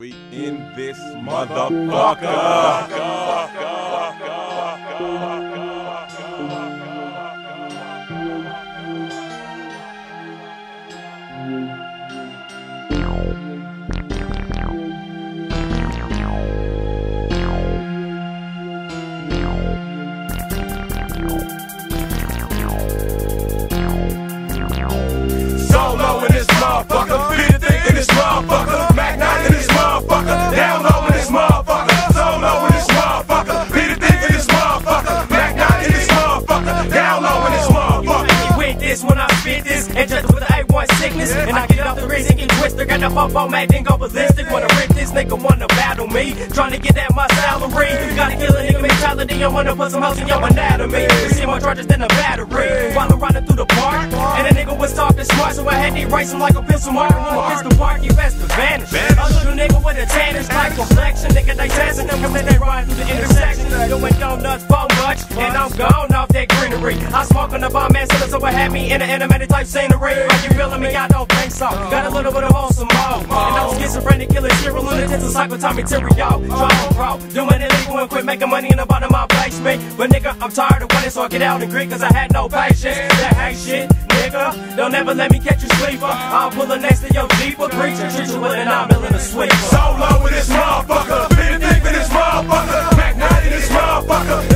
We in this motherfucker. And just with the A1 sickness. And I get off the reason, get twisted. Got the pop on, man, then go ballistic. Wanna rip this nigga, wanna battle me. Trying to get that my salary. Gotta kill a nigga mentality. I wanna put some hoes in your anatomy. You see more charges than a battery. While I'm riding through the park. And a nigga was talking smart, so I had to erase him like a pencil mark. My pistol park, you best to vanish. Other nigga with a tannish like complexion. Nigga, they dancing them, cause they ride through the intersection. Doing donuts for much. And I'm gone off I smoke on the bomb man, so it had me in an animated type scenery. Are you feeling me? I don't think so. Got a little bit of wholesome more. And those schizophrenic killers, serial lunatics, and psychotomic material. Try to grow, doing illegal and quit making money in the bottom of my basement. But nigga, I'm tired of winning, so I get out and grit, cause I had no patience. That hate shit, nigga. Don't ever let me catch you sleeper. I'll pull it next to your Jeep, a creature, treat you with an nine in a sweeper. Solo with this motherfucker, be the thing in this motherfucker, Mac 9 in this motherfucker,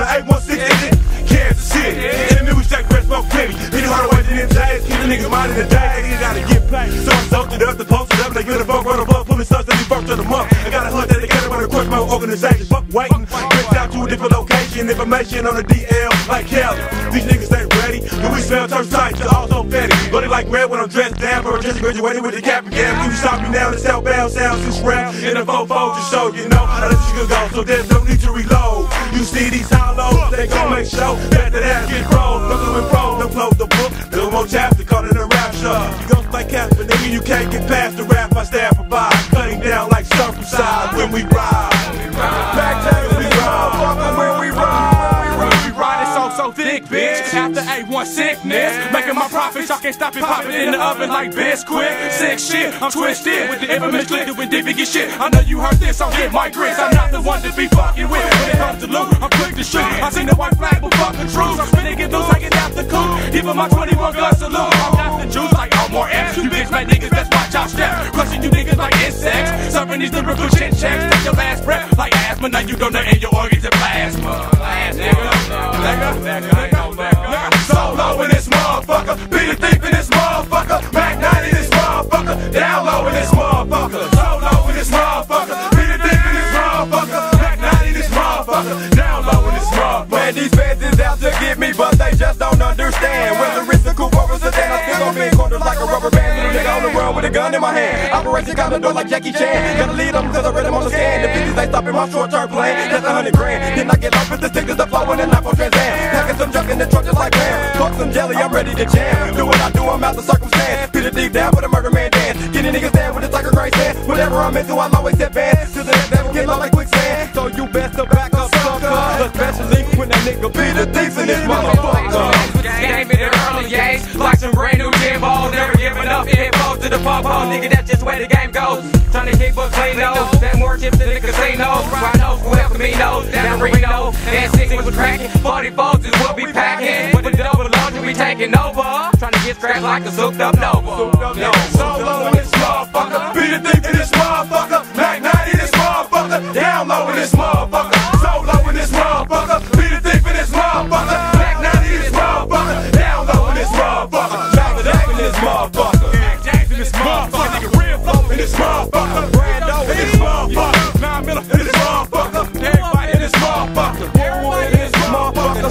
the 816? Is Kansas City? Enemy we smoke plenty. Hit you hard away to them days, keep the nigga mind in the day. Nigga gotta get paid. So I soaked up, to post it up, like get a fuck, run a fuck, pull me sucks, let me fuck to the month. I got a hunt that together, wanna crush my organization. Fuck waiting, switched out to a different location, information on the DL, like Kelly. These niggas ain't ready, do we smell church tight, to also petty. But it like red when I'm dressed down, but just graduated with the cap and gown. You stop me now, the southbound sounds just rap. In the fofo, just show you know this shit could go, so there's no need to reload. You see these hollows, they gon' make show. Better that ass get rolled, pro, no close the book. Little more chapter, call it a rap show. You go like Casper, nigga, you can't get past the rap. I stand for by, cutting down like circumcised when we ride. Back when we ride, fucking when we ride. We riding so so thick, bitch. A1 sickness, making my profits, I can't stop it popping in the oven like Bisquick. Sick shit, I'm twisted with the infamous click with dippy get shit. I know you heard this, I'll get my grits. I'm not the one to be fucking with. When it comes to loot, I'm quick to shoot. I seen the white flag with fucking truth. I'm spinning get loose like an after cool. Giving my 21 gun salute. I'm got the juice like all more M's. You bitch made niggas, best watch out step. Crushing you niggas like insects. Serving these lyrical shit checks. Take your last breath like asthma. Now you gonna end your organs in plasma. Nigga, nigga, nigga, nigga. Operation got the door like Jackie Chan. Gotta lead them cause I read them on the scan. The bitches ain't stopping my short term plan. That's a hundred grand. Then I get lost with the stickers, the flow and the knife on Trans Am. Packing some junk in the truck just like Bam. Talk some jelly, I'm ready to jam. Do what I do, I'm out the circumstance. Put it deep down with a murder man dance. Get Getting niggas down with a tiger grace hand. Whatever I'm into, I'll always advance. To the next level, get low like quicksand. So you best to back up, sucker. Especially when that nigga be the thief in this motherfucker. Game in the early days, like some brand to the pop Nigga, that's just where the game goes. Trying to keep a clean nose, that more chips in the casino. Rhinos, El Caminos, down Reno, and six was cracking. 40 volts is what we packing. With the double launch, we taking over. Trying to get scrapped like a souped up Nova. In this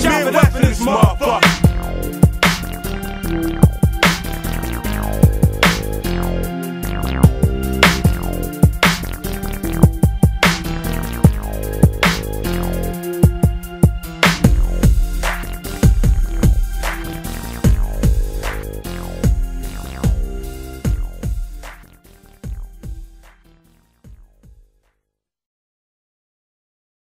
Meanwhile,